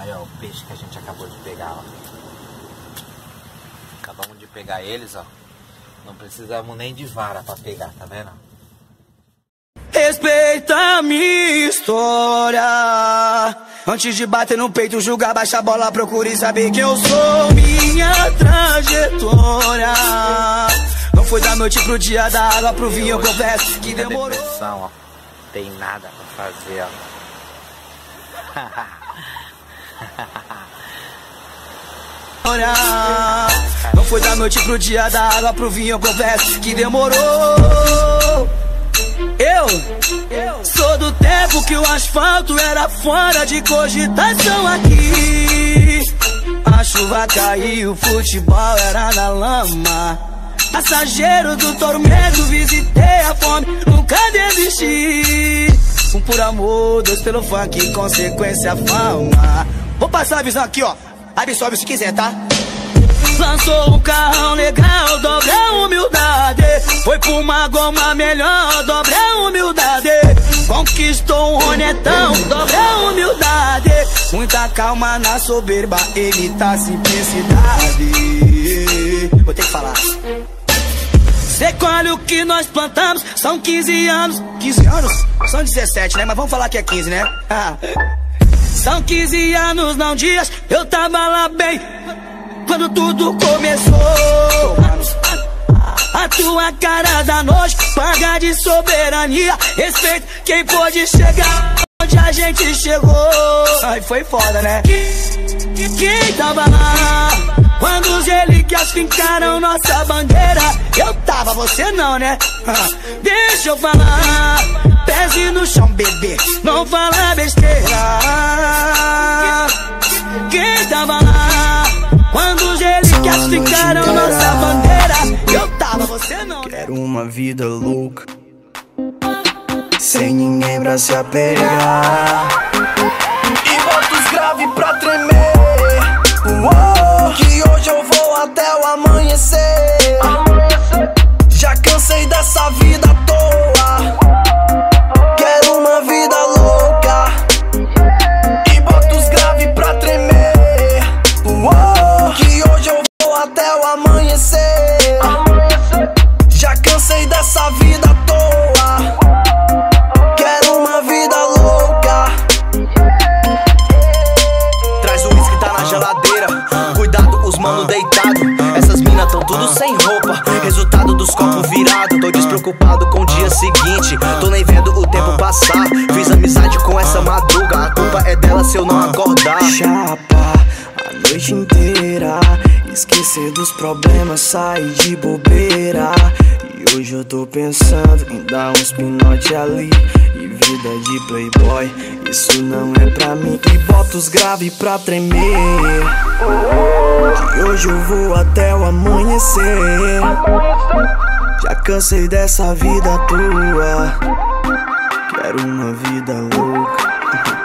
Aí, ó, o peixe que a gente acabou de pegar, ó. Acabamos de pegar eles, ó. Não precisamos nem de vara pra pegar, tá vendo? Respeita a minha história. Antes de bater no peito, julgar, baixa a bola, procure saber quem eu sou. Minha trajetória. Não foi da noite pro dia, da água pro vinho, eu confesso que demorou. Depressão, ó. Tem nada pra fazer, ó. Não foi da noite pro dia, da água pro vinho, eu confesso que demorou. Eu, sou do tempo que o asfalto era fora de cogitação aqui. A chuva caiu, o futebol era na lama. Passageiro do tormento, visitei a fome, nunca desisti. Um por amor, dois pelo funk, consequência fama. Vou passar a visão aqui, ó. Absorve se quiser, tá? Lançou um carrão legal, dobra a humildade. Foi por uma goma melhor, dobra a humildade. Conquistou um ronetão, dobra a humildade. Muita calma na soberba, evita simplicidade. Vou ter que falar. Cê colhe o que nós plantamos, são 15 anos. 15 anos? São 17, né? Mas vamos falar que é 15, né? São 15 anos, não dias, eu tava lá bem quando tudo começou. A tua cara da noite, paga de soberania. Respeito quem pôde chegar onde a gente chegou. Ai, foi foda, né? Quem tava lá? Quando os relíquias fincaram nossa bandeira Eu tava, você não, né? Deixa eu falar relíquias fincaram nossa bandeira. Eu tava, você não? Quero uma vida louca Sem ninguém pra se apegar. E bota os grave pra tremer. Uou, Que hoje eu vou até o amanhecer tudo sem roupa. Resultado dos copos virado. Tô despreocupado com o dia seguinte. Tô nem vendo o tempo passar. Fiz amizade com essa madruga. A culpa é dela se eu não acordar. Chapa a noite inteira. Esquecer dos problemas, sair de bobeira. E hoje eu tô pensando em dar uns pinote ali. Vida de playboy, isso não é pra mim. E bota os grave pra tremer. E hoje eu vou até o amanhecer. Já cansei dessa vida tua. Quero uma vida louca.